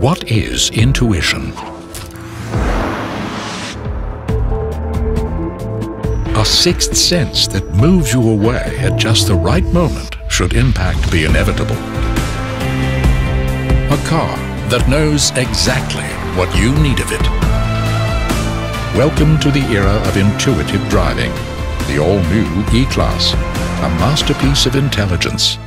What is intuition? A sixth sense that moves you away at just the right moment should impact be inevitable. A car that knows exactly what you need of it. Welcome to the era of intuitive driving. The all-new E-Class, a masterpiece of intelligence